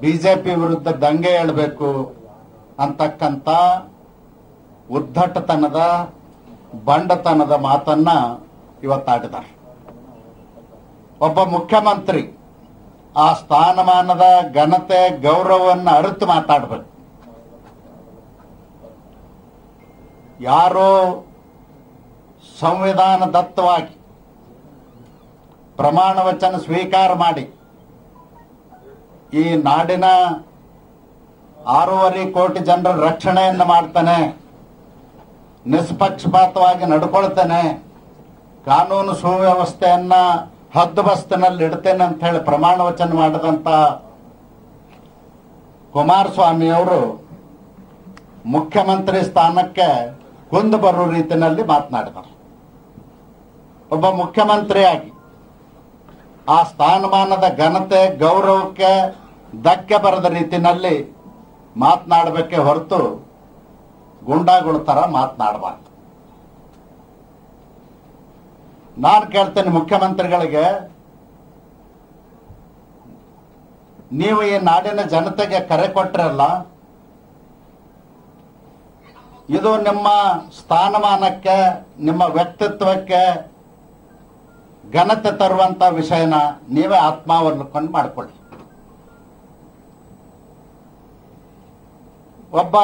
BJP ವಿರುದ್ಧ ದಂಗೆ ಏಳಬೇಕು ಅಂತಕ್ಕಂಥ ಉದ್ದಟತನದ ಬಂಡತನದ ಮಾತನ್ನ ಇವತ್ತಾಡಿದ್ದಾರೆ. ಒಬ್ಬ ಮುಖ್ಯಮಂತ್ರಿ ಆ ಸ್ಥಾನಮಾನದ ಘನತೆ, ಗೌರವವನ್ನು ಅರಿತು ಮಾತಾಡಬೇಕು. ಯಾರೋ ಸಂವಿಧಾನದತ್ತವಾಗಿ ಪ್ರಮಾಣ ವಚನ ಸ್ವೀಕಾರ ಮಾಡಿ ಈ ನಾಡಿನ ಆರೂವರೆ ಕೋಟಿ ಜನರ ರಕ್ಷಣೆಯನ್ನು ಮಾಡ್ತಾನೆ. ನಿಷ್ಪಕ್ಷಪಾತವಾಗಿ ನಡ್ಕೊಳ್ತೇನೆ. ಕಾನೂನು ಸುವ್ಯವಸ್ಥೆಯನ್ನ ಹದ್ದುಬಸ್ತಿನಲ್ಲಿ ಇಡ್ತೇನೆ ಅಂತ ಹೇಳಿ ಪ್ರಮಾಣ ವಚನ ಮಾಡಿದಂತ ಕುಮಾರಸ್ವಾಮಿ ಅವರು ಮುಖ್ಯಮಂತ್ರಿ ಸ್ಥಾನಕ್ಕೆ ಕುಂದು ಬರುವ ರೀತಿಯಲ್ಲಿ ಮಾತನಾಡಿದರು. ಒಬ್ಬ ಮುಖ್ಯಮಂತ್ರಿಯಾಗಿ ಆ ಸ್ಥಾನಮಾನದ ಘನತೆ, ಗೌರವಕ್ಕೆ ಧಕ್ಕೆ ಬರದ ರೀತಿಯಲ್ಲಿ ಮಾತನಾಡಬೇಕೆ ಹೊರತು ಗುಂಡಾಗಳ ತರ ಮಾತನಾಡಬಾರ್ದು. ನಾನು ಕೇಳ್ತೇನೆ ಮುಖ್ಯಮಂತ್ರಿಗಳಿಗೆ, ನೀವು ಈ ನಾಡಿನ ಜನತೆಗೆ ಕರೆ ಕೊಟ್ರಲ್ಲ, ಇದು ನಿಮ್ಮ ಸ್ಥಾನಮಾನಕ್ಕೆ, ನಿಮ್ಮ ವ್ಯಕ್ತಿತ್ವಕ್ಕೆ ಘನತೆ ತರುವಂತ ವಿಷಯನ ನೀವೇ ಆತ್ಮಾವಲೋಕನ ಮಾಡಿಕೊಳ್ಳಿ. ಒಬ್ಬ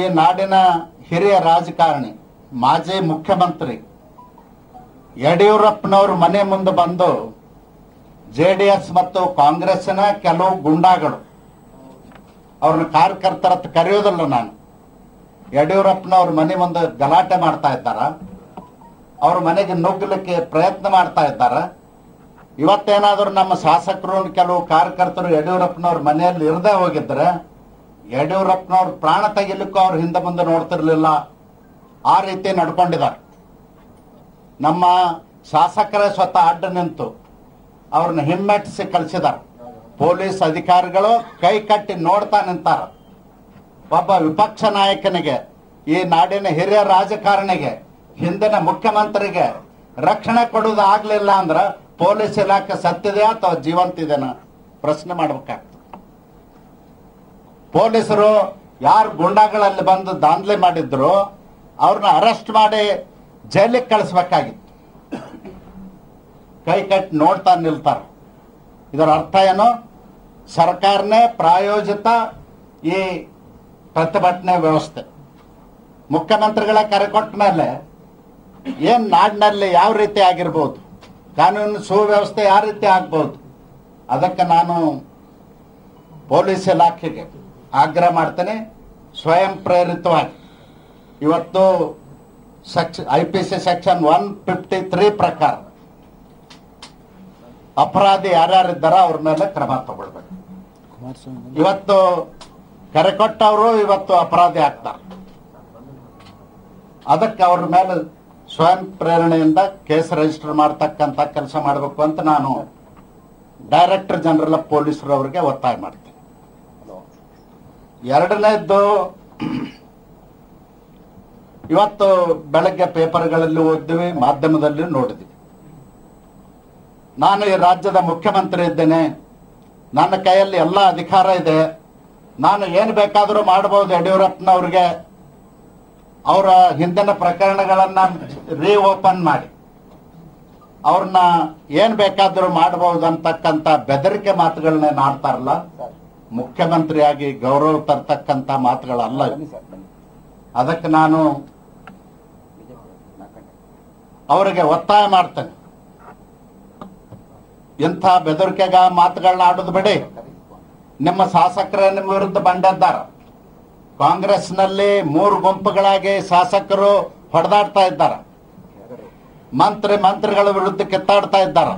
ಈ ನಾಡಿನ ಹಿರಿಯ ರಾಜಕಾರಣಿ, ಮಾಜಿ ಮುಖ್ಯಮಂತ್ರಿ ಯಡಿಯೂರಪ್ಪನವ್ರ ಮನೆ ಮುಂದೆ ಬಂದು ಜೆ ಡಿ ಎಸ್ ಮತ್ತು ಕಾಂಗ್ರೆಸ್ಸಿನ ಕೆಲವು ಗುಂಡಾಗಳು, ಅವ್ರನ್ನ ಕಾರ್ಯಕರ್ತರ ಹತ್ರ ಕರೆಯೋದಿಲ್ಲ ನಾನು. ಯಡಿಯೂರಪ್ಪನವ್ರ ಮನೆ ಮುಂದೆ ಗಲಾಟೆ ಮಾಡ್ತಾ ಇದ್ದಾರ. ಅವ್ರ ಮನೆಗೆ ನುಗ್ಗಲಿಕ್ಕೆ ಪ್ರಯತ್ನ ಮಾಡ್ತಾ ಇದ್ದಾರ. ಇವತ್ತೇನಾದ್ರೂ ನಮ್ಮ ಶಾಸಕರು, ಕೆಲವು ಕಾರ್ಯಕರ್ತರು ಯಡಿಯೂರಪ್ಪನವ್ರ ಮನೆಯಲ್ಲಿ ಇರದೇ ಹೋಗಿದ್ರೆ ಯಡಿಯೂರಪ್ಪನವ್ರ ಪ್ರಾಣ ತೆಗಿಲಿಕ್ಕೂ ಅವ್ರ ಹಿಂದೆ ಮುಂದೆ ನೋಡ್ತಿರ್ಲಿಲ್ಲ. ಆ ರೀತಿ ನಡ್ಕೊಂಡಿದ್ದಾರೆ. ನಮ್ಮ ಶಾಸಕರೇ ಸ್ವತಃ ಅಡ್ಡ ನಿಂತು ಅವ್ರನ್ನ ಹಿಮ್ಮೆಟ್ಟಿಸಿ ಕಳಿಸಿದಾರೆ ಪೊಲೀಸ್ ಅಧಿಕಾರಿಗಳು ಕೈ ಕಟ್ಟಿ ನೋಡ್ತಾ ನಿಂತಾರ. ಒಬ್ಬ ವಿಪಕ್ಷ ನಾಯಕನಿಗೆ, ಈ ನಾಡಿನ ಹಿರಿಯ ರಾಜಕಾರಣಿಗೆ, ಹಿಂದಿನ ಮುಖ್ಯಮಂತ್ರಿಗೆ ರಕ್ಷಣೆ ಕೊಡೋದು ಆಗ್ಲಿಲ್ಲ ಅಂದ್ರ ಪೊಲೀಸ್ ಇಲಾಖೆ ಸತ್ತಿದೆಯಾ ಅಥವಾ ಜೀವಂತಿದೆನಾ ಪ್ರಶ್ನೆ ಮಾಡ್ಬೇಕಾಗ್ತದೆ. ಪೊಲೀಸರು ಯಾರು ಗುಂಡಾಗಳಲ್ಲಿ ಬಂದು ದಾಂಧಲೆ ಮಾಡಿದ್ರು ಅವ್ರನ್ನ ಅರೆಸ್ಟ್ ಮಾಡಿ ಜೈಲಿಗೆ ಕಳಿಸ್ಬೇಕಾಗಿತ್ತು. ಕೈ ಕಟ್ಟಿ ನೋಡ್ತಾ ನಿಲ್ತಾರೆ. ಇದರ ಅರ್ಥ ಏನು? ಸರ್ಕಾರನೇ ಪ್ರಾಯೋಜಿತ ಈ ಪ್ರತಿಭಟನೆ ವ್ಯವಸ್ಥೆ. ಮುಖ್ಯಮಂತ್ರಿಗಳ ಕರೆ ಕೊಟ್ಟ ಮೇಲೆ ಏನ್ ನಾಡಿನಲ್ಲಿ ಯಾವ ರೀತಿ ಆಗಿರ್ಬೋದು, ಕಾನೂನು ಸುವ್ಯವಸ್ಥೆ ಯಾವ ರೀತಿ ಆಗ್ಬೋದು, ಅದಕ್ಕೆ ನಾನು ಪೊಲೀಸ್ ಇಲಾಖೆಗೆ ಆಗ್ರಹ ಮಾಡ್ತೇನೆ, ಸ್ವಯಂ ಪ್ರೇರಿತವಾಗಿ. ಇವತ್ತು ಸೆಕ್ಷ I P C section one fifty three ಪ್ರಕಾರ ಅಪರಾಧಿ ಯಾರ್ಯಾರಿದ್ದಾರೋ ಅವ್ರ ಮೇಲೆ ಕ್ರಮ ತಗೊಳ್ಬೇಕು. ಇವತ್ತು ಕರೆ ಕೊಟ್ಟವರು ಇವತ್ತು ಅಪರಾಧಿ ಆಗ್ತಾರೆ. ಅದಕ್ಕೆ ಅವ್ರ ಮೇಲೆ ಸ್ವಯಂ ಪ್ರೇರಣೆಯಿಂದ ಕೇಸ್ ರಿಜಿಸ್ಟರ್ ಮಾಡ್ತಕ್ಕಂತ ಕೆಲಸ ಮಾಡಬೇಕು ಅಂತ ನಾನು ಡೈರೆಕ್ಟರ್ ಜನರಲ್ ಆಫ್ ಪೊಲೀಸರವರಿಗೆ ಒತ್ತಾಯ ಮಾಡ್ತೀನಿ. ಎರಡನೇದ್ದು ಇವತ್ತು ಬೆಳಗ್ಗೆ ಪೇಪರ್ಗಳಲ್ಲಿ ಓದಿದ್ವಿ, ಮಾಧ್ಯಮದಲ್ಲಿ ನೋಡಿದ್ವಿ. ನಾನು ಈ ರಾಜ್ಯದ ಮುಖ್ಯಮಂತ್ರಿ ಇದ್ದೇನೆ. ನನ್ನ ಕೈಯಲ್ಲಿ ಎಲ್ಲ ಅಧಿಕಾರ ಇದೆ. ನಾನು ಏನು ಬೇಕಾದರೂ ಮಾಡಬಹುದು ಯಡಿಯೂರಪ್ಪನವ್ರಿಗೆ. ಅವರ ಹಿಂದಿನ ಪ್ರಕರಣಗಳನ್ನ ರೀಓಪನ್ ಮಾಡಿ. ಅವ್ರನ್ನ ಏನ್ ಬೇಕಾದರೂ ಮಾಡಬಹುದು ಅಂತಕ್ಕಂತ ಬೆದರಿಕೆ ಮಾತುಗಳನ್ನೇ ಆಡ್ತಾರಲ್ಲ ಮುಖ್ಯಮಂತ್ರಿಯಾಗಿ ಗೌರವ ತರ್ತಕ್ಕಂತ ಮಾತುಗಳಲ್ಲ. ಅದಕ್ಕೆ ನಾನು ಅವರಿಗೆ ಒತ್ತಾಯ ಮಾಡ್ತೇನೆ. ಇಂಥ ಬೆದರಿಕೆಗ ಮಾತುಗಳನ್ನ ಆಡೋದು ಬಿಡಿ. ನಿಮ್ಮ ಶಾಸಕರೇ ನಿಮ್ಮ ವಿರುದ್ಧ ಬಂದಿದ್ದಾರೆ ಕಾಂಗ್ರೆಸ್ನಲ್ಲಿ ಮೂರು ಗುಂಪುಗಳಾಗಿ ಶಾಸಕರು ಹೊಡೆದಾಡ್ತಾ ಇದ್ದಾರೆ. ಮಂತ್ರಿ ಮಂತ್ರಿಗಳ ವಿರುದ್ಧ ಕೆತ್ತಾಡ್ತಾ ಇದ್ದಾರೆ.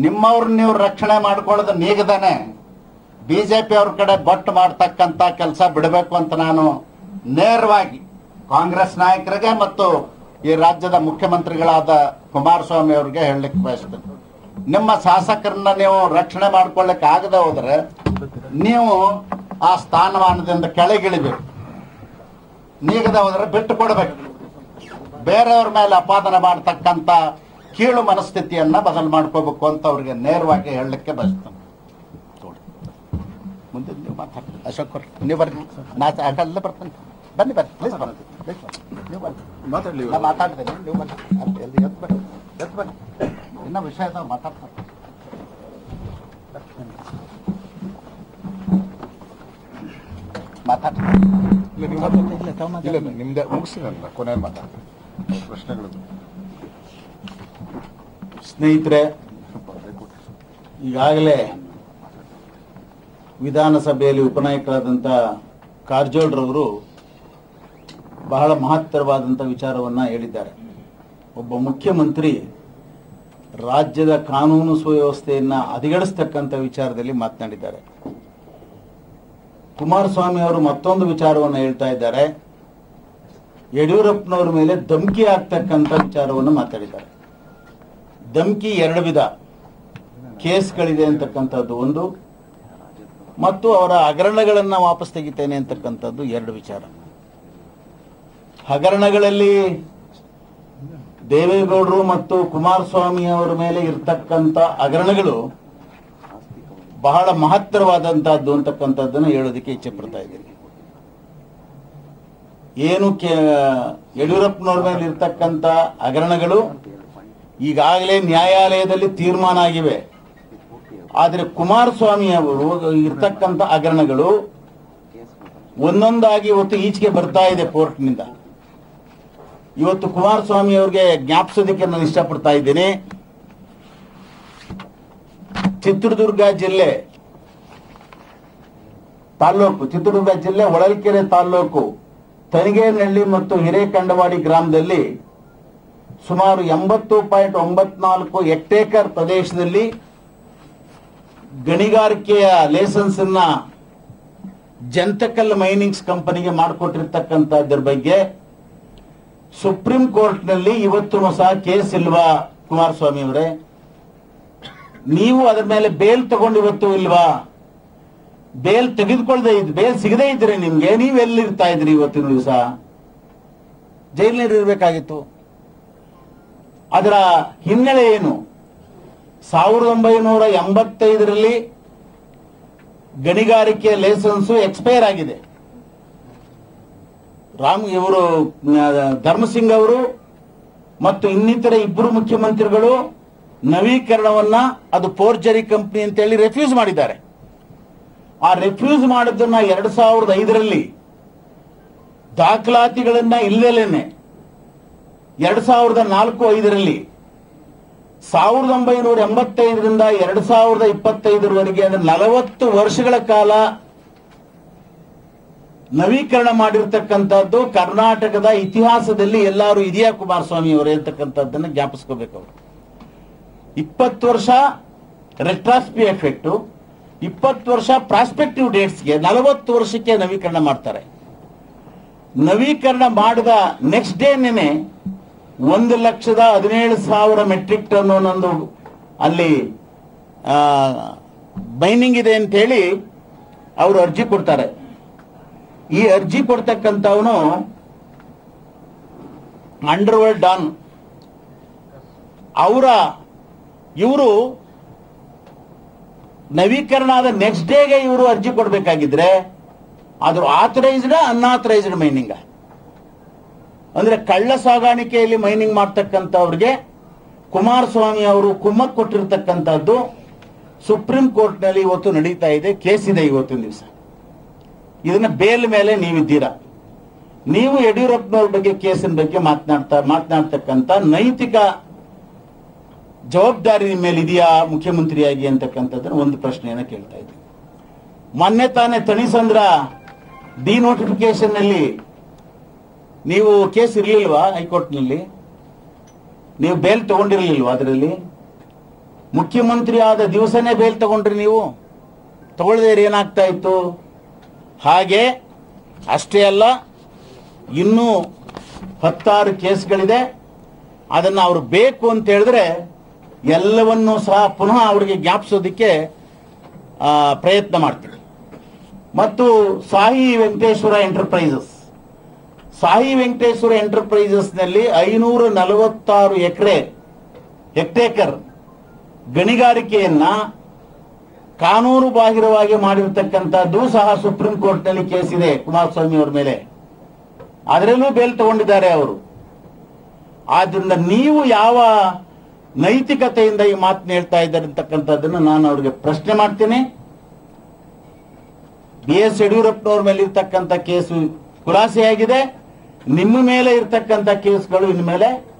ನಿಮ್ಮವ್ರನ್ನ ನೀವು ರಕ್ಷಣೆ ಮಾಡ್ಕೊಳ್ಳೋದು ನೀಗದಾನೆ. ಬಿಜೆಪಿ ಅವ್ರ ಕಡೆ ಬಟ್ ಮಾಡ್ತಕ್ಕಂತ ಕೆಲಸ ಬಿಡಬೇಕು ಅಂತ ನಾನು ನೇರವಾಗಿ ಕಾಂಗ್ರೆಸ್ ನಾಯಕರಿಗೆ ಮತ್ತು ಈ ರಾಜ್ಯದ ಮುಖ್ಯಮಂತ್ರಿಗಳಾದ ಕುಮಾರಸ್ವಾಮಿ ಅವರಿಗೆ ಹೇಳಲಿಕ್ಕೆ ಬಯಸ್ತೇನೆ. ನಿಮ್ಮ ಶಾಸಕರನ್ನ ನೀವು ರಕ್ಷಣೆ ಮಾಡ್ಕೊಳ್ಳಿಕ್ಕೆ ಆಗದೆ ಹೋದ್ರೆ ನೀವು ಆ ಸ್ಥಾನಮಾನದಿಂದ ಕೆಳಗಿಳಿಬೇಕು. ನೀಗದೆ ಹೋದ್ರೆ ಬಿಟ್ಟು ಕೊಡಬೇಕು. ಬೇರೆಯವ್ರ ಮೇಲೆ ಅಪಾದನೆ ಮಾಡತಕ್ಕಂತ ಕೀಳು ಮನಸ್ಥಿತಿಯನ್ನ ಬದಲು ಮಾಡ್ಕೋಬೇಕು ಅಂತ ಅವ್ರಿಗೆ ನೇರವಾಗಿ ಹೇಳಲಿಕ್ಕೆ ಬಯಸ್ತೇನೆ. ಮುಂದೆ ನೀವು ಮಾತಾಡ್ತೀರಿ ಅಶೋಕ್ ಅವ್ರು ನೀವು ಬರ್ರಿ ನಾ ಆ ಬರ್ತೇನೆ ಬರ್ತಾನೆ. ಬನ್ನಿ ಬರ್ರಿ ಪ್ಲೀಸ್ ಬರ್ರಿ ನೀವು ಬರ್ರಿ ಮಾತಾಡಲಿ ನಾ ಮಾತಾಡ್ತೇನೆ. ನೀವು ಬನ್ನಿ. ಅಲ್ಲಿ ಎಲ್ಲಿ ಎದ್ದು ಬನ್ನಿ? ಎದ್ದು ಬನ್ನಿ. ಇನ್ನೂ ವಿಷಯ ನಾವು ಮಾತಾಡ್ತಾರೆ ಇಲ್ಲ ನಿಮ್ದೆ ಪ್ರಶ್ನೆಗಳು. ಸ್ನೇಹಿತರೆ ಈಗಾಗಲೇ ವಿಧಾನಸಭೆಯಲ್ಲಿ ಉಪನಾಯಕರಾದಂಥ ಕಾರಜೋಳ್ರವರು ಬಹಳ ಮಹತ್ತರವಾದಂಥ ವಿಚಾರವನ್ನು ಹೇಳಿದ್ದಾರೆ. ಒಬ್ಬ ಮುಖ್ಯಮಂತ್ರಿ ರಾಜ್ಯದ ಕಾನೂನು ಸುವ್ಯವಸ್ಥೆಯನ್ನು ಹದಗೆಡಿಸ್ತಕ್ಕಂಥ ವಿಚಾರದಲ್ಲಿ ಮಾತನಾಡಿದ್ದಾರೆ. ಕುಮಾರಸ್ವಾಮಿ ಅವರು ಮತ್ತೊಂದು ವಿಚಾರವನ್ನು ಹೇಳ್ತಾ ಇದ್ದಾರೆ. ಯಡಿಯೂರಪ್ಪನವರ ಮೇಲೆ ಧಮ್ಕಿ ಆಗ್ತಕ್ಕಂಥ ವಿಚಾರವನ್ನು ಮಾತಾಡಿದ್ದಾರೆ. ಧಮಕಿ ಎರಡು ವಿಧ. ಕೇಸ್ಗಳಿದೆ ಅಂತಕ್ಕಂಥದ್ದು ಒಂದು ಮತ್ತು ಅವರ ಹಗರಣಗಳನ್ನು ವಾಪಸ್ ತೆಗಿತೇನೆ ಅಂತಕ್ಕಂಥದ್ದು ಎರಡು ವಿಚಾರ. ಹಗರಣಗಳಲ್ಲಿ ದೇವೇಗೌಡರು ಮತ್ತು ಕುಮಾರಸ್ವಾಮಿ ಅವರ ಮೇಲೆ ಇರ್ತಕ್ಕಂಥ ಹಗರಣಗಳು ಬಹಳ ಮಹತ್ತರವಾದಂತಹದ್ದು ಅಂತಕ್ಕಂಥದ್ದನ್ನು ಹೇಳೋದಕ್ಕೆ ಇಚ್ಛೆ ಪಡ್ತಾ ಇದ್ದೀನಿ. ಏನು ಯಡಿಯೂರಪ್ಪನವ್ರ ಮೇಲೆ ಇರ್ತಕ್ಕಂಥ ಹಗರಣಗಳು ಈಗಾಗಲೇ ನ್ಯಾಯಾಲಯದಲ್ಲಿ ತೀರ್ಮಾನ ಆಗಿವೆ. ಆದರೆ ಕುಮಾರಸ್ವಾಮಿ ಅವರು ಇರ್ತಕ್ಕಂಥ ಹಗರಣಗಳು ಒಂದೊಂದಾಗಿ ಇವತ್ತು ಈಚೆಗೆ ಬರ್ತಾ ಇದೆ ಕೋರ್ಟ್ನಿಂದ ಇವತ್ತು ಕುಮಾರಸ್ವಾಮಿ ಅವರಿಗೆ ಜ್ಞಾಪಿಸೋದಕ್ಕೆ ನಾನು ಇಷ್ಟಪಡ್ತಾ ಇದ್ದೇನೆ. ಚಿತ್ರದುರ್ಗ ಜಿಲ್ಲೆ ತಾಲ್ಲೂಕು, ಚಿತ್ರದುರ್ಗ ಜಿಲ್ಲೆ ಹೊಳಲ್ಕೆರೆ ತಾಲ್ಲೂಕು, ತನಿಗೇನಹಳ್ಳಿ ಮತ್ತು ಹಿರೇಕಂಡವಾಡಿ ಗ್ರಾಮದಲ್ಲಿ ಸುಮಾರು ಎಂಬತ್ತು ಪಾಯಿಂಟ್ ಒಂಬತ್ನಾಲ್ಕು ಎಕ್ಟೇಕರ್ ಪ್ರದೇಶದಲ್ಲಿ ಗಣಿಗಾರಿಕೆಯ ಲೈಸೆನ್ಸ್ ಅನ್ನ ಜಂತಕಲ್ ಮೈನಿಂಗ್ಸ್ ಕಂಪನಿಗೆ ಮಾಡಿಕೊಟ್ಟಿರ್ತಕ್ಕಂಥದ್ರ ಬಗ್ಗೆ ಸುಪ್ರೀಂ ಕೋರ್ಟ್ನಲ್ಲಿ ಇವತ್ತು ಹೊಸ ಕೇಸ್ ಇಲ್ವಾ ಕುಮಾರಸ್ವಾಮಿ ಅವರೇ, ನೀವು ಅದರ ಮೇಲೆ ಬೇಲ್ ತಗೊಂಡು ಇವತ್ತು ಇಲ್ವಾ? ಬೇಲ್ ತೆಗೆದುಕೊಳ್ಳದೆ ಇದ್ ಬೇಲ್ ಸಿಗದೇ ಇದ್ರೆ ನಿಮ್ಗೆ, ನೀವು ಎಲ್ಲಿರ್ತಾ ಇದ್ರಿ ಇವತ್ತಿನ ದಿವಸ? ಜೈಲಿನಲ್ಲಿ ಇರಬೇಕಾಗಿತ್ತು ಅದರ ಹಿನ್ನೆಲೆ ಏನು? ಸಾವಿರದ ಒಂಬೈನೂರ ಎಂಬತ್ತೈದರಲ್ಲಿ ಗಣಿಗಾರಿಕೆ ಲೈಸೆನ್ಸ್ ಎಕ್ಸ್ಪೈರ್ ಆಗಿದೆ. ರಾಮ್ ಇವರು ಧರ್ಮಸಿಂಗ್ ಅವರು ಮತ್ತು ಇನ್ನಿತರ ಇಬ್ಬರು ಮುಖ್ಯಮಂತ್ರಿಗಳು ನವೀಕರಣವನ್ನ ಅದು ಫೋರ್ಜರಿ ಕಂಪನಿ ಅಂತೇಳಿ ರೆಫ್ಯೂಸ್ ಮಾಡಿದ್ದಾರೆ. ಆ ರೆಫ್ಯೂಸ್ ಮಾಡಿದ್ದನ್ನ ಎರಡ್ ಸಾವಿರದ ಐದರಲ್ಲಿ ದಾಖಲಾತಿಗಳನ್ನ ಇಲ್ಲದೇನೆ ಎರಡ್ ಸಾವಿರದ ನಾಲ್ಕು ಐದರಲ್ಲಿ ಸಾವಿರದ ಒಂಬೈನೂರ ಎಂಬತ್ತೈದರಿಂದ ಎರಡು ಸಾವಿರದ ಇಪ್ಪತ್ತೈದರವರೆಗೆ ಅಂದ್ರೆ ನಲವತ್ತು ವರ್ಷಗಳ ಕಾಲ ನವೀಕರಣ ಮಾಡಿರ್ತಕ್ಕಂಥದ್ದು ಕರ್ನಾಟಕದ ಇತಿಹಾಸದಲ್ಲಿ ಎಲ್ಲರೂ ಇದೆಯಾ ಕುಮಾರಸ್ವಾಮಿ ಅವರು ಅಂತಕ್ಕಂಥದ್ದನ್ನು ಜ್ಞಾಪಿಸ್ಕೋಬೇಕು ಅವರು. ಇಪ್ಪತ್ತು ವರ್ಷ ರೆಟ್ರಾಸ್ಪಿ ಎಫೆಕ್ಟ್ ಇಪ್ಪತ್ತು ವರ್ಷ ಪ್ರಾಸ್ಪೆಕ್ಟಿವ್ ಡೇಟ್ಸ್ಗೆ ನಲವತ್ತು ವರ್ಷಕ್ಕೆ ನವೀಕರಣ ಮಾಡ್ತಾರೆ. ನವೀಕರಣ ಮಾಡಿದ ನೆಕ್ಸ್ಟ್ ಡೇನೇನೆ ಒಂದು ಲಕ್ಷದ ಹದಿನೇಳು ಸಾವಿರ ಮೆಟ್ರಿಕ್ ಟನ್ ಒಂದೊಂದು ಅಲ್ಲಿ ಬೈನಿಂಗ್ ಇದೆ ಅಂತ ಹೇಳಿ ಅವರು ಅರ್ಜಿ ಕೊಡ್ತಾರೆ. ಈ ಅರ್ಜಿ ಕೊಡ್ತಕ್ಕಂಥವನು ಅಂಡರ್ ವರ್ಲ್ಡ್ ಡಾನ್ ಅವರ, ಇವರು ನವೀಕರಣ ಆದ ನೆಕ್ಸ್ಟ್ ಡೇಗೆ ಇವರು ಅರ್ಜಿ ಕೊಡಬೇಕಾಗಿದ್ರೆ, ಅದು ಆಥರೈಸ್ಡ್ ಅನ್ಆಥರೈಸ್ಡ್ ಮೈನಿಂಗ್ ಅಂದ್ರೆ ಕಳ್ಳ ಸಾಗಾಣಿಕೆಯಲ್ಲಿ ಮೈನಿಂಗ್ ಮಾಡ್ತಕ್ಕಂಥವ್ರಿಗೆ ಕುಮಾರಸ್ವಾಮಿ ಅವರು ಕುಮ್ಮಕ್ ಕೊಟ್ಟಿರ್ತಕ್ಕಂಥದ್ದು ಸುಪ್ರೀಂ ಕೋರ್ಟ್ನಲ್ಲಿ ಇವತ್ತು ನಡೀತಾ ಇದೆ, ಕೇಸ್ ಇದೆ ಇವತ್ತಿನ ದಿವಸ. ಇದನ್ನ ಬೇಲ್ ಮೇಲೆ ನೀವಿದ್ದೀರಾ? ನೀವು ಯಡಿಯೂರಪ್ಪನವ್ರ ಬಗ್ಗೆ ಕೇಸಿನ ಬಗ್ಗೆ ಮಾತನಾಡ್ತಾ, ಮಾತನಾಡ್ತಕ್ಕಂಥ ನೈತಿಕ ಜವಾಬ್ದಾರಿ ಮೇಲೆ ಇದೆಯಾ, ಮುಖ್ಯಮಂತ್ರಿಯಾಗಿ ಅಂತಕ್ಕಂಥದ್ದನ್ನ ಒಂದು ಪ್ರಶ್ನೆಯನ್ನ ಕೇಳ್ತಾ ಇದ್ದೀನಿ. ಮೊನ್ನೆ ತಾನೇ ತಣಿಸಂದ್ರ ಡಿನೋಟಿಫಿಕೇಶನ್ನಲ್ಲಿ ನೀವು ಕೇಸ್ ಇರಲಿಲ್ವಾ ಹೈಕೋರ್ಟ್ನಲ್ಲಿ? ನೀವು ಬೇಲ್ ತಗೊಂಡಿರ್ಲಿಲ್ವಾ ಅದರಲ್ಲಿ? ಮುಖ್ಯಮಂತ್ರಿ ಆದ ದಿವಸನೇ ಬೇಲ್ ತಗೊಂಡ್ರಿ ನೀವು? ತಗೊಳ್ಳದೆ ಏನಾಗ್ತಾ ಇತ್ತು? ಹಾಗೆ, ಅಷ್ಟೇ ಅಲ್ಲ, ಇನ್ನೂ ಹತ್ತಾರು ಕೇಸ್ಗಳಿದೆ. ಅದನ್ನು ಅವರು ಬೇಕು ಅಂತ ಹೇಳಿದ್ರೆ ಎಲ್ಲವನ್ನೂ ಸಹ ಪುನಃ ಅವರಿಗೆ ಜ್ಞಾಪಿಸೋದಕ್ಕೆ ಪ್ರಯತ್ನ ಮಾಡ್ತೀವಿ. ಮತ್ತು ಸಾಯಿ ವೆಂಕಟೇಶ್ವರ ಎಂಟರ್ಪ್ರೈಸಸ್ ಸಾಯಿ ವೆಂಕಟೇಶ್ವರ ಎಂಟರ್ಪ್ರೈಸಸ್ನಲ್ಲಿ ಐನೂರ ನಲವತ್ತಾರು ಎಕರೆ ಹೆಕ್ಟೇಕರ್ ಗಣಿಗಾರಿಕೆಯನ್ನ ಕಾನೂನು ಬಾಹಿರವಾಗಿ ಮಾಡಿರ್ತಕ್ಕಂಥದ್ದು ಸಹ ಸುಪ್ರೀಂ ಕೋರ್ಟ್ನಲ್ಲಿ ಕೇಸ್ ಇದೆ ಕುಮಾರಸ್ವಾಮಿ ಅವರ ಮೇಲೆ. ಅದರಲ್ಲೂ ಬೇಲ್ ತಗೊಂಡಿದ್ದಾರೆ ಅವರು. ಆದ್ರಿಂದ ನೀವು ಯಾವ ನೈತಿಕತೆಯಿಂದ ಈ ಮಾತನ್ನ ಹೇಳ್ತಾ ಇದ್ದಾರೆ ಅಂತಕ್ಕಂಥದ್ದನ್ನು ನಾನು ಅವರಿಗೆ ಪ್ರಶ್ನೆ ಮಾಡ್ತೇನೆ. ಬಿ ಎಸ್ ಯಡಿಯೂರಪ್ಪನವ್ರ ಮೇಲೆ ಇರ್ತಕ್ಕಂಥ ಕೇಸು ಖುಲಾಸೆಯಾಗಿದೆ. ನಿಮ್ಮ ಮೇಲೆ ಇರ್ತಕ್ಕಂಥ ಕೇಸ್ಗಳು ಇನ್ಮೇಲೆ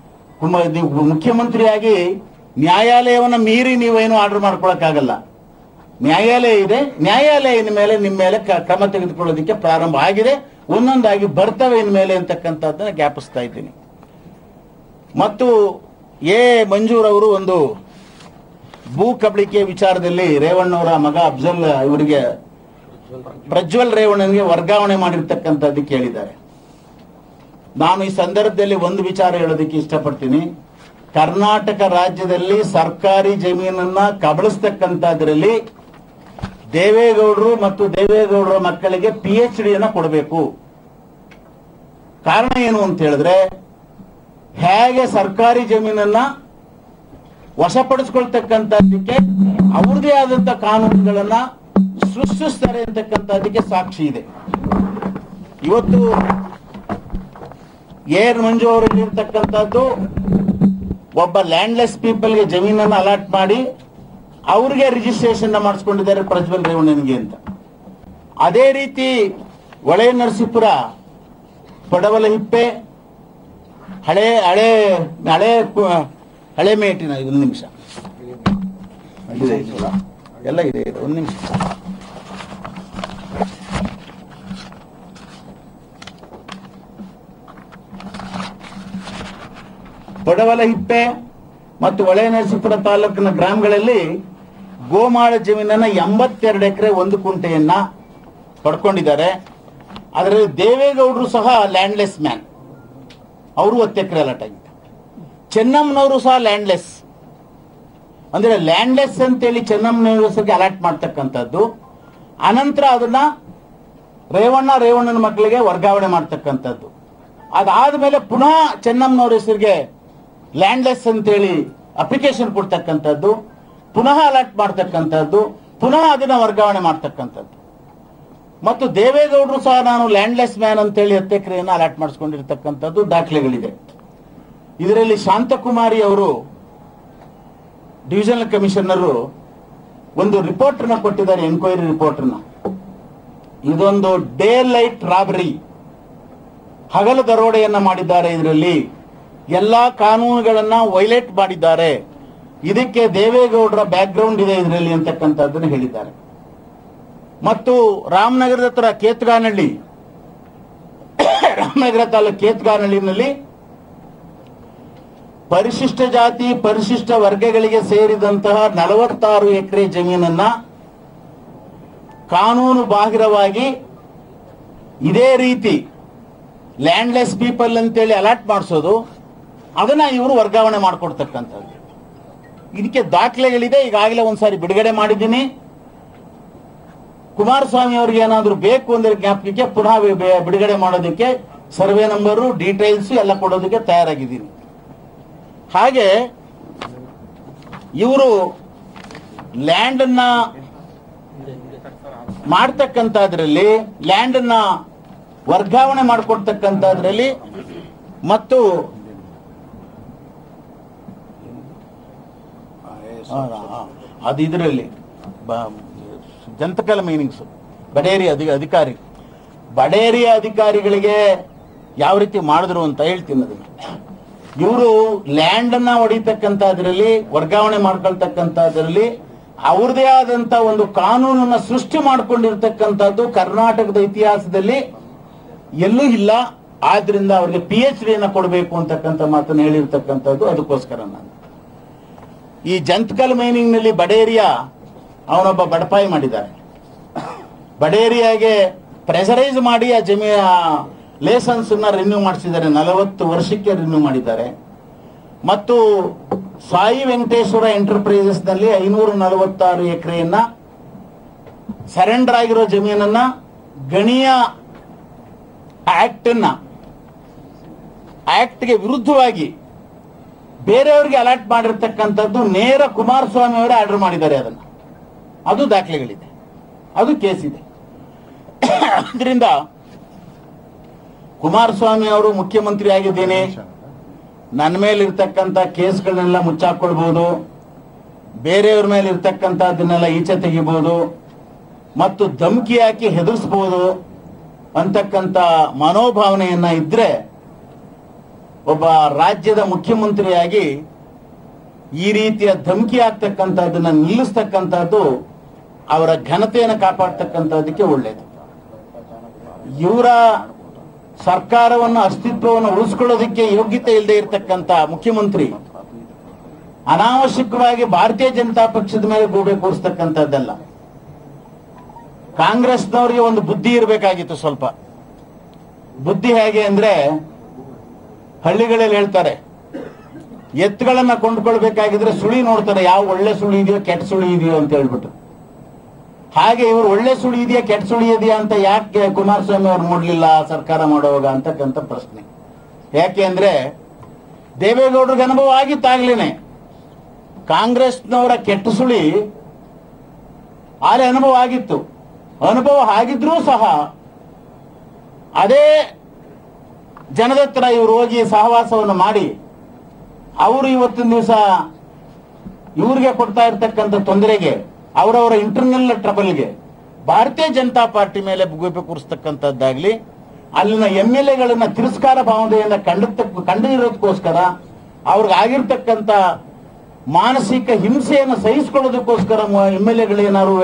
ಮೇಲೆ ನೀವು ಮುಖ್ಯಮಂತ್ರಿಯಾಗಿ ನ್ಯಾಯಾಲಯವನ್ನ ಮೀರಿ ನೀವೇನು ಆರ್ಡರ್ ಮಾಡ್ಕೊಳಕ್ಕಾಗಲ್ಲ. ನ್ಯಾಯಾಲಯ ಇದೆ, ನ್ಯಾಯಾಲಯ ಇನ್ಮೇಲೆ ನಿಮ್ಮ ಮೇಲೆ ಕ್ರಮ ತೆಗೆದುಕೊಳ್ಳೋದಕ್ಕೆ ಪ್ರಾರಂಭ ಆಗಿದೆ, ಒಂದೊಂದಾಗಿ ಬರ್ತವೆ ಇನ್ಮೇಲೆ ಅಂತಕ್ಕಂಥದ್ದನ್ನ ಜ್ಞಾಪಿಸ್ತಾ ಇದ್ದೀನಿ. ಮತ್ತು ಎ. ಮಂಜೂರ್ ಅವರು ಒಂದು ಭೂ ಕಬಳಿಕೆ ವಿಚಾರದಲ್ಲಿ ರೇವಣ್ಣವರ ಮಗ ಅಫ್ಜಲ್ ಇವರಿಗೆ ಪ್ರಜ್ವಲ್ ರೇವಣ್ಣನಿಗೆ ವರ್ಗಾವಣೆ ಮಾಡಿರ್ತಕ್ಕಂಥದ್ದು ಕೇಳಿದ್ದಾರೆ. ನಾನು ಈ ಸಂದರ್ಭದಲ್ಲಿ ಒಂದು ವಿಚಾರ ಹೇಳೋದಕ್ಕೆ ಇಷ್ಟಪಡ್ತೀನಿ. ಕರ್ನಾಟಕ ರಾಜ್ಯದಲ್ಲಿ ಸರ್ಕಾರಿ ಜಮೀನನ್ನ ಕಬಳಿಸ್ತಕ್ಕಂಥದ್ರಲ್ಲಿ ದೇವೇಗೌಡರು ಮತ್ತು ದೇವೇಗೌಡರ ಮಕ್ಕಳಿಗೆ ಪಿ ಎಚ್ ಡಿಯನ್ನ ಕೊಡಬೇಕು. ಕಾರಣ ಏನು ಅಂತ ಹೇಳಿದ್ರೆ, ಹೇಗೆ ಸರ್ಕಾರಿ ಜಮೀನನ್ನ ವಶಪಡಿಸ್ಕೊಳ್ತಕ್ಕಂಥದ್ದಕ್ಕೆ ಅವ್ರದೇ ಆದಂತ ಕಾನೂನುಗಳನ್ನ ಸೃಷ್ಟಿಸ್ತಾರೆ ಅಂತಕ್ಕಂಥದ್ದಕ್ಕೆ ಸಾಕ್ಷಿ ಇದೆ. ಇವತ್ತು ಏರ್ ಮಂಜು ಅವರಲ್ಲಿ ಇರ್ತಕ್ಕಂಥದ್ದು ಒಬ್ಬ ಲ್ಯಾಂಡ್ಲೆಸ್ ಪೀಪಲ್ಗೆ ಜಮೀನನ್ನು ಅಲಾಟ್ ಮಾಡಿ ಅವ್ರಿಗೆ ರಿಜಿಸ್ಟ್ರೇಷನ್ ಮಾಡಿಸ್ಕೊಂಡಿದ್ದಾರೆ ಪ್ರಜ್ವಲ್ ರೇವಣ್ಣನಿಗೆ ಅಂತ ಅದೇ ರೀತಿ ಒಳೆ ನರಸೀಪುರ, ಪಡವಲ ಹಿಪ್ಪೆ, ಹಳೆ ಹಳೆ ಹಳೆ ಹಳೆ ಮೇಟಿನ ಒಂದು ನಿಮಿಷ. ಎಲ್ಲ ಇದೆ, ಒಂದು ನಿಮಿಷ ಪಡವಲ ಹಿಪ್ಪೆ ಮತ್ತು ಹೊಳೆ ನರಸೀಪುರ ತಾಲೂಕಿನ ಗ್ರಾಮಗಳಲ್ಲಿ ಗೋಮಾಳ ಜಮೀನನ್ನ ಎಂಬತ್ತೆರಡು ಎಕರೆ ಒಂದು ಕುಂಟೆಯನ್ನ ಪಡ್ಕೊಂಡಿದ್ದಾರೆ. ಅದರಲ್ಲಿ ದೇವೇಗೌಡರು ಸಹ ಲ್ಯಾಂಡ್ಲೆಸ್ ಮ್ಯಾನ್ ಅವರು ಹತ್ತು ಎಕರೆ ಅಲಾಟ್ ಆಗಿದೆ ಚೆನ್ನಮ್ಮನವರು ಸಹ ಲ್ಯಾಂಡ್ಲೆಸ್ ಅಂದ್ರೆ ಲ್ಯಾಂಡ್ಲೆಸ್ ಅಂತೇಳಿ ಚೆನ್ನಮ್ಮನವರಿಗೆ ಅಲಾಟ್ ಮಾಡ್ತಕ್ಕಂಥದ್ದು. ಅನಂತರ ಅದನ್ನ ರೇವಣ್ಣ, ರೇವಣ್ಣನ ಮಕ್ಕಳಿಗೆ ವರ್ಗಾವಣೆ ಮಾಡ್ತಕ್ಕಂಥದ್ದು. ಅದಾದ್ಮೇಲೆ ಪುನಃ ಚೆನ್ನಮ್ಮನವ್ರ ಹೆಸರಿಗೆ ಲ್ಯಾಂಡ್ಲೆಸ್ ಅಂತೇಳಿ ಅಪ್ಲಿಕೇಶನ್ ಕೊಡ್ತಕ್ಕಂಥದ್ದು, ಪುನಃ ಅಲರ್ಟ್ ಮಾಡ್ತಕ್ಕಂಥದ್ದು, ಪುನಃ ಅದನ್ನ ವರ್ಗಾವಣೆ ಮಾಡ್ತಕ್ಕಂಥದ್ದು. ಮತ್ತು ದೇವೇಗೌಡರು ಸಹ ನಾನು ಲ್ಯಾಂಡ್ಲೆಸ್ ಮ್ಯಾನ್ ಅಂತೇಳಿ ಹತ್ತು ಅಲರ್ಟ್ ಮಾಡಿಸ್ಕೊಂಡಿರ್ತಕ್ಕಂಥದ್ದು ದಾಖಲೆಗಳಿದೆ. ಇದರಲ್ಲಿ ಶಾಂತಕುಮಾರಿ ಅವರು ಡಿವಿಷನಲ್ ಕಮಿಷನರು ಒಂದು ರಿಪೋರ್ಟರ್ನ ಕೊಟ್ಟಿದ್ದಾರೆ ಎನ್ಕ್ವೈರಿ ರಿಪೋರ್ಟರ್ನ ಇದೊಂದು ಡೇ ಲೈಟ್ ರಾಬರಿ ಹಗಲು ದರೋಡೆಯನ್ನ ಮಾಡಿದ್ದಾರೆ ಇದರಲ್ಲಿ ಎಲ್ಲಾ ಕಾನೂನುಗಳನ್ನ ವೈಲೇಟ್ ಮಾಡಿದ್ದಾರೆ. ಇದಕ್ಕೆ ದೇವೇಗೌಡರ ಬ್ಯಾಕ್ ಗ್ರೌಂಡ್ ಇದೆ ಇದರಲ್ಲಿ ಅಂತಕ್ಕಂಥದ್ದನ್ನು ಹೇಳಿದ್ದಾರೆ. ಮತ್ತು ರಾಮನಗರದ ಹತ್ರ ಕೇತ್ಗಾನಹಳ್ಳಿ ರಾಮನಗರ ತಾಲೂಕು ಕೇತ್ಗಾನಹಳ್ಳಿನಲ್ಲಿ ಪರಿಶಿಷ್ಟ ಜಾತಿ, ಪರಿಶಿಷ್ಟ ವರ್ಗಗಳಿಗೆ ಸೇರಿದಂತಹ ನಲವತ್ತಾರು ಎಕರೆ ಜಮೀನನ್ನ ಕಾನೂನು ಬಾಹಿರವಾಗಿ ಇದೇ ರೀತಿ ಲ್ಯಾಂಡ್ಲೆಸ್ ಪೀಪಲ್ ಅಂತೇಳಿ ಅಲಾಟ್ ಮಾಡಿಸೋದು. ಅದನ್ನ ಇವರು ವರ್ಗಾವಣೆ ಮಾಡಿಕೊಡ್ತಕ್ಕಂಥದ್ದು. ಇದಕ್ಕೆ ದಾಖಲೆಗಳಿದೆ, ಈಗಾಗಲೇ ಒಂದ್ಸಾರಿ ಬಿಡುಗಡೆ ಮಾಡಿದ್ದೀನಿ. ಕುಮಾರಸ್ವಾಮಿ ಅವ್ರಿಗೆ ಏನಾದರೂ ಬೇಕು ಅಂದ್ರೆ ಜ್ಞಾಪಕಕ್ಕೆ ಪುನಃ ಬಿಡುಗಡೆ ಮಾಡೋದಕ್ಕೆ ಸರ್ವೆ ನಂಬರು, ಡೀಟೇಲ್ಸ್ ಎಲ್ಲ ಕೊಡೋದಕ್ಕೆ ತಯಾರಾಗಿದ್ದೀನಿ. ಹಾಗೆ, ಇವರು ಲ್ಯಾಂಡ್ ಅನ್ನ ಮಾಡ್ತಕ್ಕಂಥದ್ರಲ್ಲಿ ಲ್ಯಾಂಡ್ ಅನ್ನ ವರ್ಗಾವಣೆ ಮಾಡಿಕೊಡ್ತಕ್ಕಂಥದ್ರಲ್ಲಿ ಮತ್ತು ಆ, ಆ, ಅದು ಇದರಲ್ಲಿ ಜಂತಕಲ ಮೀನಿಂಗ್ಸ್, ಬಡೇರಿ ಅಧಿ, ಅಧಿಕಾರಿ. ಬಡೇರಿಯ ಅಧಿಕಾರಿಗಳಿಗೆ ಯಾವ ರೀತಿ ಮಾಡಿದ್ರು ಅಂತ ಹೇಳ್ತೀನಿ ಅದನ್ನು. ಇವರು ಲ್ಯಾಂಡ್ ಅನ್ನ ಹೊಡಿತಕ್ಕಂಥದ್ರಲ್ಲಿ, ವರ್ಗಾವಣೆ ಮಾಡ್ಕೊಳ್ತಕ್ಕಂಥದ್ರಲ್ಲಿ ಅವ್ರದೇ ಆದಂತ ಒಂದು ಕಾನೂನನ್ನ ಸೃಷ್ಟಿ ಮಾಡಿಕೊಂಡಿರ್ತಕ್ಕಂಥದ್ದು ಕರ್ನಾಟಕದ ಇತಿಹಾಸದಲ್ಲಿ ಎಲ್ಲೂ ಇಲ್ಲ. ಆದ್ರಿಂದ ಅವ್ರಿಗೆ ಪಿ ಎಚ್ ಡಿಯನ್ನು ಕೊಡಬೇಕು ಅಂತಕ್ಕಂಥ ಮಾತನ್ನು ಹೇಳಿರ್ತಕ್ಕಂಥದ್ದು ಅದಕ್ಕೋಸ್ಕರ ನಾನು. ಈ ಜಂತ್ಕಲ್ ಮೈನಿಂಗ್ನಲ್ಲಿ ಬಡೇರಿಯಾ ಅವನೊಬ್ಬ ಬಡಪಾಯಿ ಮಾಡಿದ್ದಾರೆ. ಬಡೇರಿಯಾಗೆ ಪ್ರೆಸರೈಸ್ ಮಾಡಿ ಆ ಜಮೀ ಲೇಸನ್ಸನ್ನು ರಿನ್ಯೂ ಮಾಡಿಸಿದ್ದಾರೆ. ನಲವತ್ತು ವರ್ಷಕ್ಕೆ ರಿನ್ಯೂ ಮಾಡಿದ್ದಾರೆ. ಮತ್ತು ಸಾಯಿ ವೆಂಕಟೇಶ್ವರ ಎಂಟರ್ಪ್ರೈಸಸ್ನಲ್ಲಿ ಐನೂರ ನಲವತ್ತಾರು ಎಕರೆಯನ್ನ ಸರೆಂಡರ್ ಆಗಿರೋ ಜಮೀನನ್ನ ಗಣಿಯ ಆಕ್ಟ್ ಆಕ್ಟ್ಗೆ ವಿರುದ್ಧವಾಗಿ ಬೇರೆಯವರಿಗೆ ಅಲರ್ಟ್ ಮಾಡಿರ್ತಕ್ಕಂಥದ್ದು ನೇರ ಕುಮಾರಸ್ವಾಮಿ ಅವರೇ ಆರ್ಡರ್ ಮಾಡಿದ್ದಾರೆ ಅದನ್ನು. ಅದು ದಾಖಲೆಗಳಿದೆ. ಅದು ಕೇಸ್ ಇದೆ. ಅದರಿಂದ ಕುಮಾರಸ್ವಾಮಿ ಅವರು ಮುಖ್ಯಮಂತ್ರಿ ಆಗಿದ್ದೇನೆ. ನನ್ನ ಮೇಲೆ ಇರ್ತಕ್ಕಂಥ ಕೇಸ್ಗಳನ್ನೆಲ್ಲ ಮುಚ್ಚಾಕೊಳ್ಬಹುದು ಬೇರೆಯವ್ರ ಮೇಲೆ ಇರ್ತಕ್ಕಂಥದ್ದನ್ನೆಲ್ಲ ಈಚೆ ತೆಗಿಬಹುದು. ಮತ್ತು ಧಮಕಿ ಹಾಕಿ ಹೆದರ್ಸ್ಬಹುದು ಅಂತಕ್ಕಂಥ ಮನೋಭಾವನೆಯನ್ನ ಇದ್ರೆ ಒಬ್ಬ ರಾಜ್ಯದ ಮುಖ್ಯಮಂತ್ರಿಯಾಗಿ ಈ ರೀತಿಯ ಧಮಕಿ ಆಗ್ತಕ್ಕಂಥದ್ದನ್ನ ನಿಲ್ಲಿಸ್ತಕ್ಕಂಥದ್ದು ಅವರ ಘನತೆಯನ್ನು ಕಾಪಾಡ್ತಕ್ಕಂಥದ್ದಕ್ಕೆ ಒಳ್ಳೇದು. ಇವರ ಸರ್ಕಾರವನ್ನು ಅಸ್ತಿತ್ವವನ್ನು ಉಳಿಸ್ಕೊಳ್ಳೋದಕ್ಕೆ ಯೋಗ್ಯತೆ ಇಲ್ಲದೆ ಇರತಕ್ಕಂಥ ಮುಖ್ಯಮಂತ್ರಿ ಅನಾವಶ್ಯಕವಾಗಿ ಭಾರತೀಯ ಜನತಾ ಪಕ್ಷದ ಮೇಲೆ ಗೂಬೆ ಕೂರಿಸ್ತಕ್ಕಂಥದ್ದಲ್ಲ. ಕಾಂಗ್ರೆಸ್ನವರಿಗೆ ಒಂದು ಬುದ್ಧಿ ಇರಬೇಕಾಗಿತ್ತು ಸ್ವಲ್ಪ. ಬುದ್ಧಿ ಹೇಗೆ ಅಂದ್ರೆ ಹಳ್ಳಿಗಳಲ್ಲಿ ಹೇಳ್ತಾರೆ, ಎತ್ತುಗಳನ್ನ ಕೊಂಡ್ಕೊಳ್ಬೇಕಾಗಿದ್ರೆ ಸುಳಿ ನೋಡ್ತಾರೆ, ಯಾವ ಒಳ್ಳೆ ಸುಳಿ ಇದೆಯೋ ಕೆಟ್ಟ ಸುಳಿ ಇದೆಯೋ ಅಂತ ಹೇಳ್ಬಿಟ್ಟು. ಹಾಗೆ ಇವರು ಒಳ್ಳೆ ಸುಳಿ ಇದೆಯಾ, ಕೆಟ್ಟ ಸುಳಿ ಇದೆಯಾ ಅಂತ ಯಾಕೆ ಕುಮಾರಸ್ವಾಮಿ ಅವ್ರು ನೋಡ್ಲಿಲ್ಲ ಸರ್ಕಾರ ಮಾಡುವಾಗ ಅಂತಕ್ಕಂಥ ಪ್ರಶ್ನೆ. ಯಾಕೆ ಅಂದ್ರೆ, ದೇವೇಗೌಡರಿಗೆ ಅನುಭವ ಆಗಿತ್ತಾಗ್ಲೇನೆ. ಕಾಂಗ್ರೆಸ್ನವರ ಕೆಟ್ಟ ಸುಳಿ ಆಲೆ ಅನುಭವ ಆಗಿತ್ತು. ಅನುಭವ ಆಗಿದ್ರೂ ಸಹ, ಅದೇ ಜನದ ಹತ್ರ ಇವರು ಹೋಗಿ ಸಹವಾಸವನ್ನು ಮಾಡಿ, ಅವರು ಇವತ್ತಿನ ದಿವಸ ಇವ್ರಿಗೆ ಕೊಡ್ತಾ ಇರ್ತಕ್ಕಂಥ ತೊಂದರೆಗೆ, ಅವರವರ ಇಂಟರ್ನಲ್ ಟ್ರಬಲ್ಗೆ ಭಾರತೀಯ ಜನತಾ ಪಾರ್ಟಿ ಮೇಲೆ ಬುಗುಪೆ ಕೂರಿಸ್ತಕ್ಕಂಥದ್ದಾಗ್ಲಿ, ಅಲ್ಲಿನ ಎಂ ಎಲ್ ಎಗಳನ್ನ ತಿರಸ್ಕಾರ ಭಾವನೆಯಿಂದ ಕಂಡ ಕಂಡಿರೋದಕ್ಕೋಸ್ಕರ, ಅವ್ರಿಗೆ ಆಗಿರ್ತಕ್ಕಂಥ ಮಾನಸಿಕ ಹಿಂಸೆಯನ್ನು ಸಹಿಸಿಕೊಳ್ಳೋದಕ್ಕೋಸ್ಕರ ಎಂ ಎಲ್ ಎಗಳೇನಾದ್ರು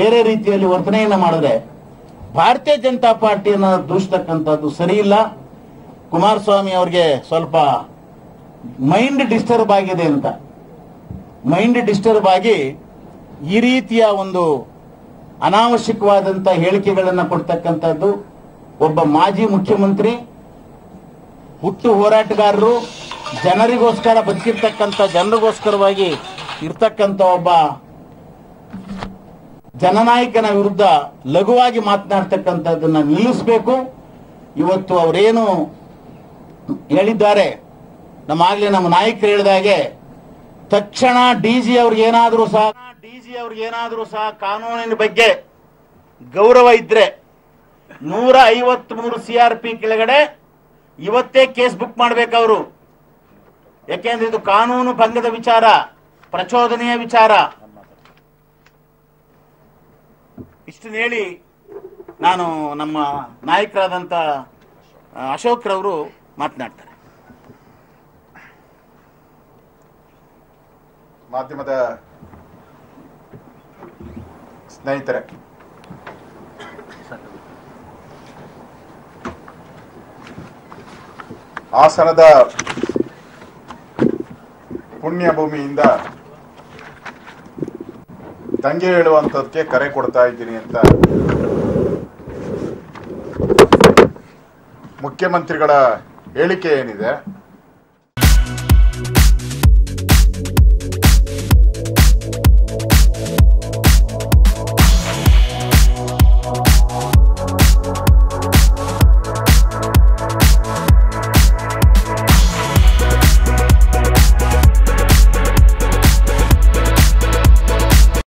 ಬೇರೆ ರೀತಿಯಲ್ಲಿ ವರ್ತನೆಯನ್ನು ಮಾಡಿದ್ರೆ, ಭಾರತೀಯ ಜನತಾ ಪಾರ್ಟಿಯನ್ನು ದೂಷಿಸ್ತಕ್ಕಂಥದ್ದು ಸರಿಯಿಲ್ಲ. ಕುಮಾರಸ್ವಾಮಿ ಅವ್ರಿಗೆ ಸ್ವಲ್ಪ ಮೈಂಡ್ ಡಿಸ್ಟರ್ಬ್ ಆಗಿದೆ ಅಂತ. ಮೈಂಡ್ ಡಿಸ್ಟರ್ಬ್ ಆಗಿ ಈ ರೀತಿಯ ಒಂದು ಅನಾವಶ್ಯಕವಾದಂತ ಹೇಳಿಕೆಗಳನ್ನು ಕೊಡ್ತಕ್ಕಂಥದ್ದು ಒಬ್ಬ ಮಾಜಿ ಮುಖ್ಯಮಂತ್ರಿ, ಹುಟ್ಟು ಹೋರಾಟಗಾರರು, ಜನರಿಗೋಸ್ಕರ ಬದುಕಿರ್ತಕ್ಕಂಥ ಜನರಿಗೋಸ್ಕರವಾಗಿ ಇರ್ತಕ್ಕಂಥ ಒಬ್ಬ ಜನನಾಯಕನ ವಿರುದ್ಧ ಲಘುವಾಗಿ ಮಾತನಾಡ್ತಕ್ಕಂಥದ್ದನ್ನ ನಿಲ್ಲಿಸಬೇಕು. ಇವತ್ತು ಅವರೇನು ಹೇಳಿದ್ದಾರೆ. ನಮ್ಮ ನಮ್ಮ ನಾಯಕರು ಹೇಳಿದಾಗೆ ತಕ್ಷಣ ಡಿಜಿ ಅವ್ರಿಗೆ ಏನಾದರೂ ಸಹ, ಡಿಜಿ ಅವ್ರಿಗೆ ಏನಾದರೂ ಸಹ ಕಾನೂನಿನ ಬಗ್ಗೆ ಗೌರವ ಇದ್ರೆ ನೂರ ಐವತ್ ಮೂರು ಸಿ ಆರ್ ಪಿ ಕೆಳಗಡೆ ಇವತ್ತೇ ಕೇಸ್ ಬುಕ್ ಮಾಡ್ಬೇಕು ಅವರು. ಯಾಕೆಂದ್ರೆ ಇದು ಕಾನೂನು ಭಂಗದ ವಿಚಾರ, ಪ್ರಚೋದನೆಯ ವಿಚಾರ. ಇಷ್ಟನ್ನ ಹೇಳಿ ನಾನು ನಮ್ಮ ನಾಯಕರಾದಂಥ ಅಶೋಕ್ರವರು ಅಶೋಕ್ ರವರು ಮಾತನಾಡ್ತಾರೆ. ಮಾಧ್ಯಮದ ಸ್ನೇಹಿತರೆ. ಹಾಸನದ ಪುಣ್ಯಭೂಮಿಯಿಂದ ದಂಗೆ ಹೇಳುವಂಥದ್ದಕ್ಕೆ ಕರೆ ಕೊಡ್ತಾ ಇದ್ದೀನಿ ಅಂತ ಮುಖ್ಯಮಂತ್ರಿಗಳ ಹೇಳಿಕೆ ಏನಿದೆ?